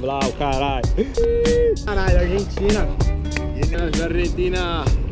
lá, o caralho. Caralho, Argentina. Argentina.